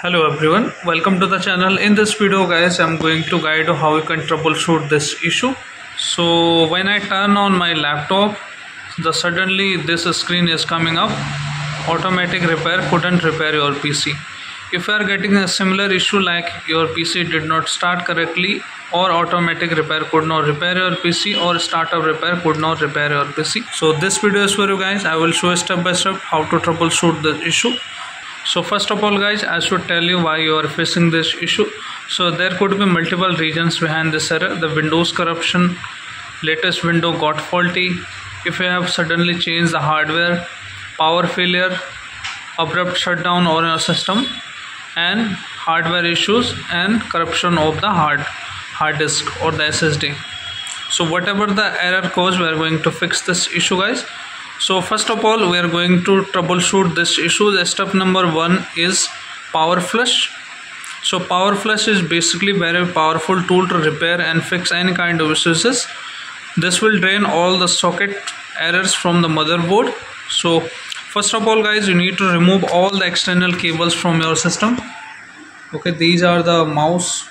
hello everyone. Welcome to the channel. In this video guys i'm going to guide you how you can troubleshoot this issue. So when i turn on my laptop the suddenly this screen is coming up. Automatic repair couldn't repair your pc if you are getting a similar issue like your pc did not start correctly or automatic repair could not repair your pc or startup repair could not repair your pc so this video is for you guys. I will show step by step how to troubleshoot the issue so first of all guys i should tell you why you are facing this issue. So there could be multiple reasons behind this error. The windows corruption latest window got faulty. If you have suddenly changed the hardware power failure abrupt shutdown on your system and hardware issues and corruption of the hard hard disk or the ssd so whatever the error cause we are going to fix this issue guys so first of all we are going to troubleshoot this issue. The step number one is power flush. So power flush is basically very powerful tool to repair and fix any kind of issues this will drain all the socket errors from the motherboard. So first of all guys you need to remove all the external cables from your system. Okay these are the mouse.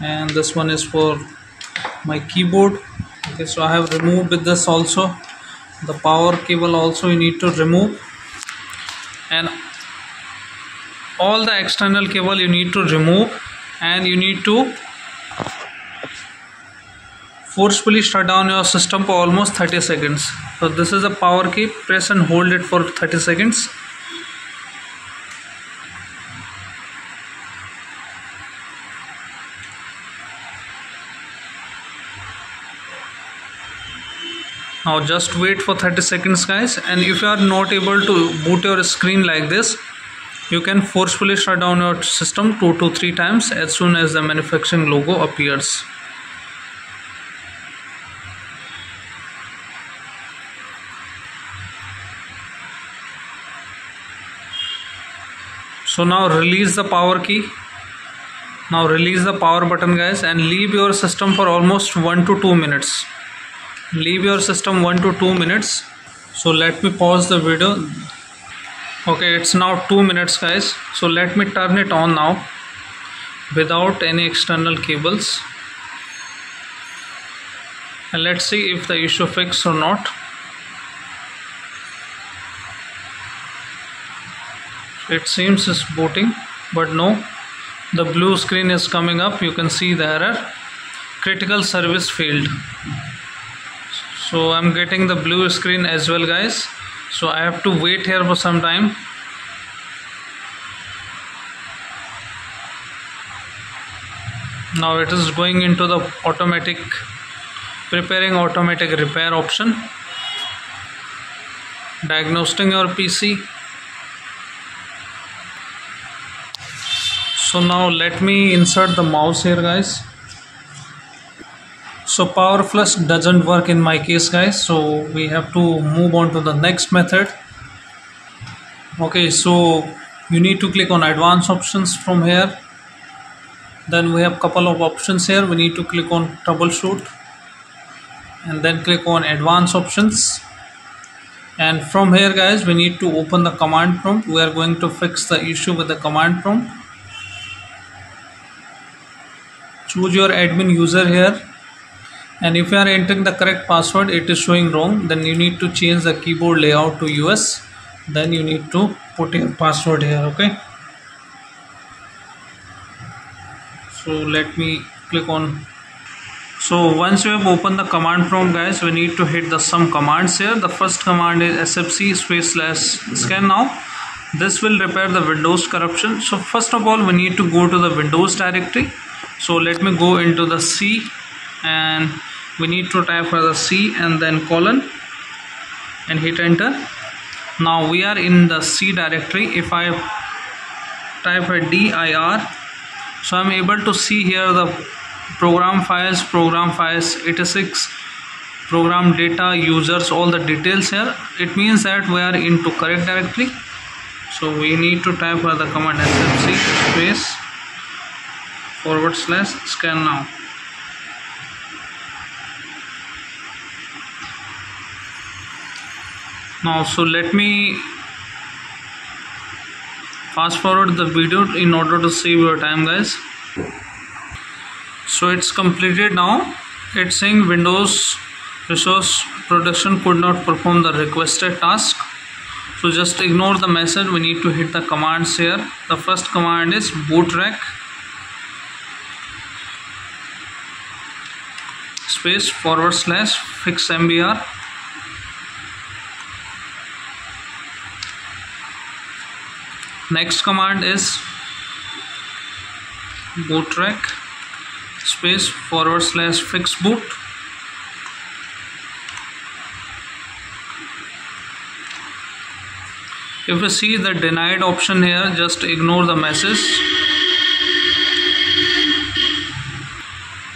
And this one is for my keyboard. Okay so I have removed with this also the power cable also you need to remove. And all the external cable you need to remove. And you need to forcefully shut down your system for almost 30 seconds. So this is a power key. Press and hold it for 30 seconds now just wait for 30 seconds guys. And if you are not able to boot your screen like this you can forcefully shut down your system two to three times as soon as the manufacturing logo appears. So now release the power key. Now release the power button guys and leave your system for almost 1 to 2 minutes leave your system 1 to 2 minutes. So let me pause the video. Okay it's now 2 minutes guys. So let me turn it on now without any external cables. And let's see if the issue fixed or not. It seems it's booting but no. The blue screen is coming up. You can see the error. Critical service failed so I'm getting the blue screen as well guys. So I have to wait here for some time. Now it is going into the automatic preparing automatic repair option. Diagnosing your PC so now let me insert the mouse here guys so power flush doesn't work in my case guys. So we have to move on to the next method. Okay so you need to click on advanced options from here. Then we have couple of options here. We need to click on troubleshoot and then click on advanced options. And from here guys we need to open the command prompt. We are going to fix the issue with the command prompt. Choose your admin user here and if you are entering the correct password it is showing wrong then you need to change the keyboard layout to US then you need to put your password here okay? So let me click on. So once you have opened the command prompt guys we need to hit the some commands here. The first command is sfc space slash scan now. This will repair the windows corruption. So first of all we need to go to the windows directory. So let me go into the c and we need to type for the C and then colon and hit enter. Now we are in the C directory. If I type a dir so I'm able to see here the program files program files 86 program data users all the details here. It means that we are into correct directory. So we need to type for the command sfc space forward slash scan now now so let me fast forward the video in order to save your time guys. So it's completed now. It's saying windows resource protection could not perform the requested task. So just ignore the message. We need to hit the commands here. The first command is bootrec space forward slash fix mbr next command is bootrec space forward slash fix boot. If you see the denied option here just ignore the message.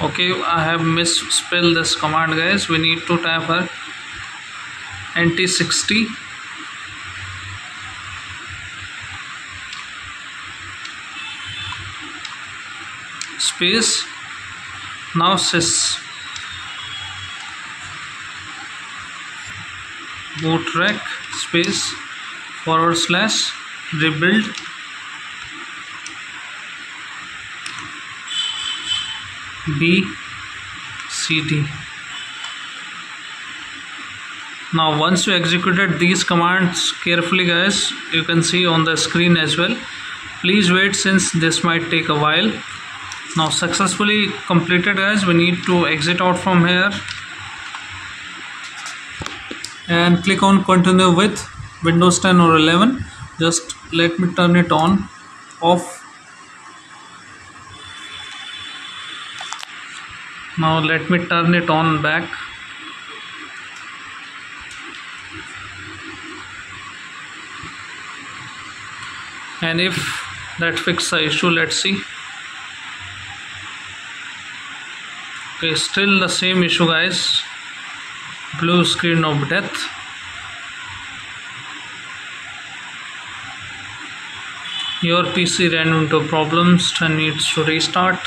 Okay I have misspelled this command guys. We need to type her nt60 space. Now sys. Bootrec space forward slash rebuild. B c d. Now once you executed these commands carefully guys you can see on the screen as well. Please wait since this might take a while now successfully completed guys. We need to exit out from here. And click on continue with windows 10 or 11 just let me turn it on off. Now let me turn it on back. And if that fix the issue let's see okay still the same issue guys. Blue screen of death. Your PC ran into problems and needs to restart.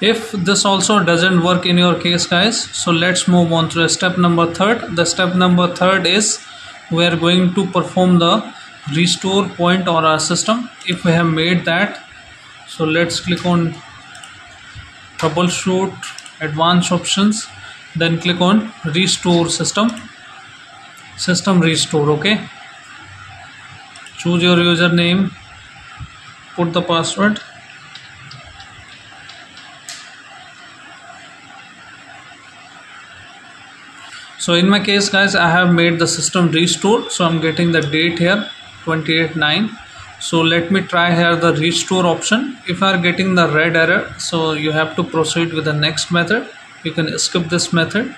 If this also doesn't work in your case guys so let's move on to step number third. The step number third is we are going to perform the restore point or our system. If we have made that so let's click on troubleshoot advanced options then click on restore system. System restore okay. Choose your username put the password. So in my case guys i have made the system restore. So i'm getting the date here 28 9 so let me try here the restore option. If you are getting the red error so you have to proceed with the next method. You can skip this method.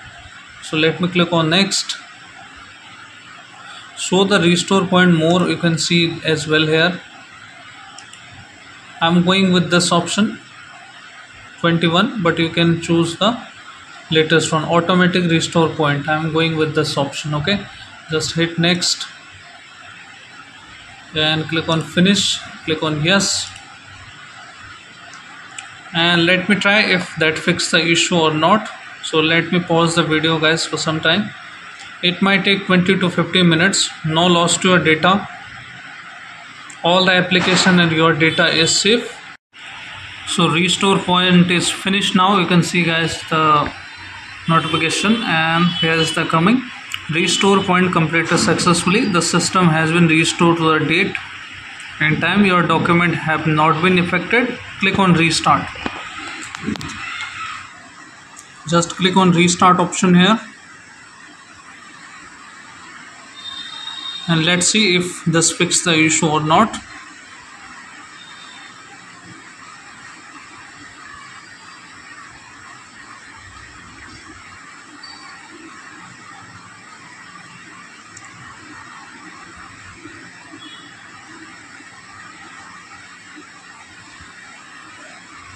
So let me click on next. Show the restore point more. You can see as well here. I'm going with this option 21 but you can choose the latest one. Automatic restore point. I'm going with this option okay? Just hit next and click on finish click on yes. And let me try if that fixed the issue or not. So let me pause the video guys for some time. It might take 20 to 50 minutes. No loss to your data. All the application and your data is safe. So restore point is finished now. You can see guys the notification and here is the coming restore point completed successfully. The system has been restored to the date and time. Your document have not been affected. Click on restart. Just click on restart option here. And let's see if this fixed the issue or not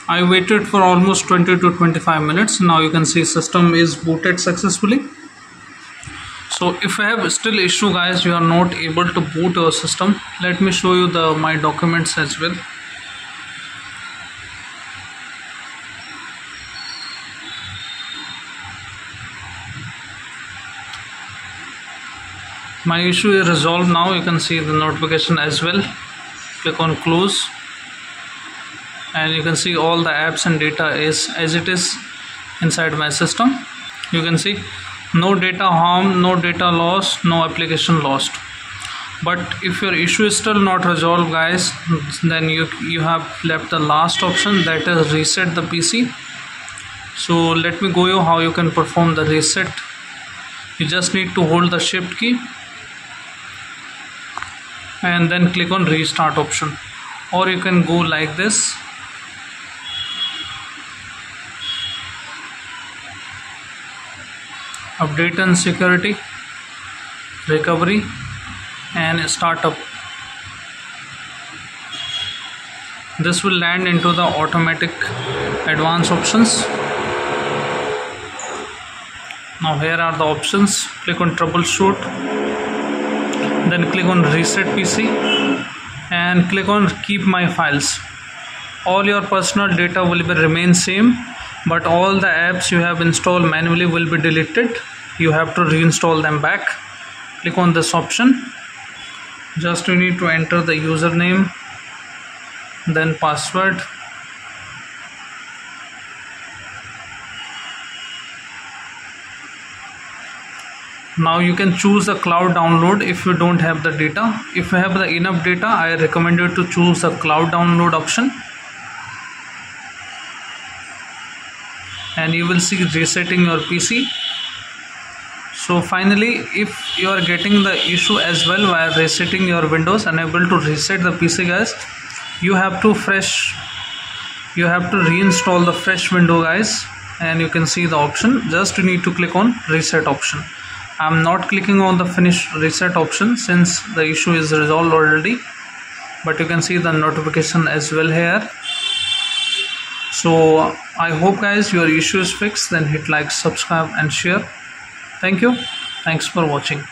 I waited for almost 20 to 25 minutes. Now you can see system is booted successfully. So if I have still issue guys you are not able to boot your system let me show you the my documents as well. My issue is resolved now. You can see the notification as well. Click on close and you can see all the apps and data is as it is inside my system. You can see no data harm no data loss no application lost. But if your issue is still not resolved guys then you you have left the last option that is reset the pc so let me go you how you can perform the reset. You just need to hold the shift key and then click on restart option. Or you can go like this update and security recovery and startup. This will land into the automatic advanced options. Now here are the options. Click on troubleshoot then click on reset pc and click on keep my files. All your personal data will remain same but all the apps you have installed manually will be deleted. You have to reinstall them back. Click on this option. Just you need to enter the username then password. Now you can choose the cloud download if you don't have the data. If you have the enough data i recommend you to choose the cloud download option and you will see resetting your pc so finally if you are getting the issue as well while resetting your windows unable to reset the pc guys you have to fresh you have to reinstall the fresh window guys and you can see the option. Just you need to click on reset option. I'm not clicking on the finish reset option since the issue is resolved already but you can see the notification as well here so i hope guys your issue is fixed. Then hit like subscribe and share. Thank you. Thanks for watching